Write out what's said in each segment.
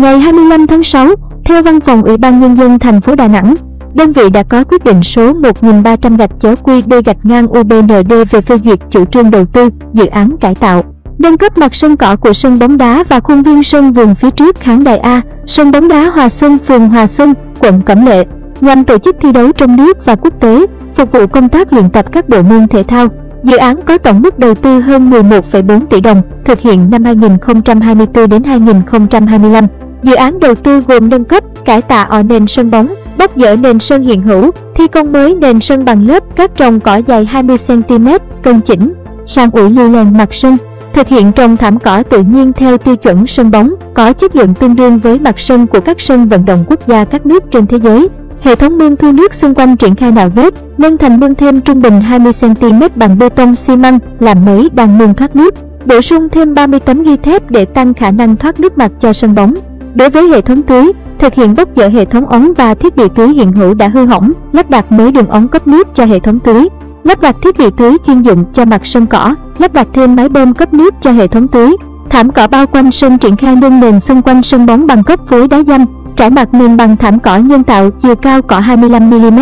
Ngày 25 tháng 6, theo Văn phòng Ủy ban Nhân dân thành phố Đà Nẵng, đơn vị đã có quyết định số 1300 gạch chéo đê gạch ngang UBND về phê duyệt chủ trương đầu tư dự án cải tạo nâng cấp mặt sân cỏ của sân bóng đá và khuôn viên sân vườn phía trước khán đài A, sân bóng đá Hòa Xuân, phường Hòa Xuân, quận Cẩm Lệ, nhằm tổ chức thi đấu trong nước và quốc tế, phục vụ công tác luyện tập các bộ môn thể thao. Dự án có tổng mức đầu tư hơn 11,4 tỷ đồng, thực hiện năm 2024 đến 2025. Dự án đầu tư gồm nâng cấp, cải tạo nền sân bóng, bóc dỡ nền sân hiện hữu, thi công mới nền sân bằng lớp cát trồng cỏ dài 20 cm, cân chỉnh, sang ủi lưu lèn mặt sân, thực hiện trồng thảm cỏ tự nhiên theo tiêu chuẩn sân bóng, có chất lượng tương đương với mặt sân của các sân vận động quốc gia các nước trên thế giới. Hệ thống mương thu nước xung quanh triển khai nạo vét, nâng thành mương thêm trung bình 20 cm bằng bê tông xi măng, làm mới đang mương thoát nước, bổ sung thêm 30 tấm ghi thép để tăng khả năng thoát nước mặt cho sân bóng. Đối với hệ thống tưới, thực hiện bóc dỡ hệ thống ống và thiết bị tưới hiện hữu đã hư hỏng, lắp đặt mới đường ống cấp nước cho hệ thống tưới, lắp đặt thiết bị tưới chuyên dụng cho mặt sân cỏ, lắp đặt thêm máy bơm cấp nước cho hệ thống tưới. Thảm cỏ bao quanh sân triển khai nâng nền xung quanh sân bóng bằng cấp phối đá dăm, trải mặt nền bằng thảm cỏ nhân tạo chiều cao cỏ 25 mm.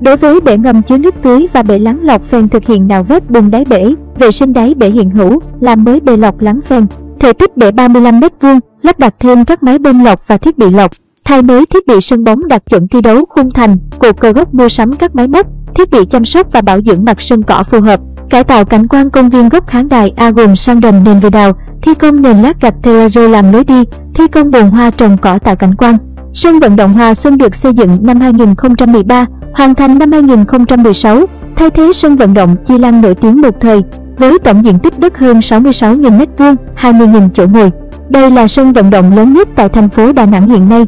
Đối với bể ngầm chứa nước tưới và bể lắng lọc phèn thực hiện nạo vét bùn đáy bể, vệ sinh đáy bể hiện hữu, làm mới bể lọc lắng phèn. Thể tích bể 35 m2, lắp đặt thêm các máy bơm lọc và thiết bị lọc, thay mới thiết bị sân bóng đạt chuẩn thi đấu khung thành, cột cơ gốc mua sắm các máy móc, thiết bị chăm sóc và bảo dưỡng mặt sân cỏ phù hợp, cải tạo cảnh quan công viên gốc khán đài A gồm sang đồng nền về đào, thi công nền lát gạch terrazzo làm lối đi, thi công bồn hoa trồng cỏ tạo cảnh quan. Sân vận động Hòa Xuân được xây dựng năm 2013, hoàn thành năm 2016, thay thế sân vận động Chi Lăng nổi tiếng một thời, với tổng diện tích đất hơn 66.000 m2, 20.000 chỗ ngồi. Đây là sân vận động lớn nhất tại thành phố Đà Nẵng hiện nay,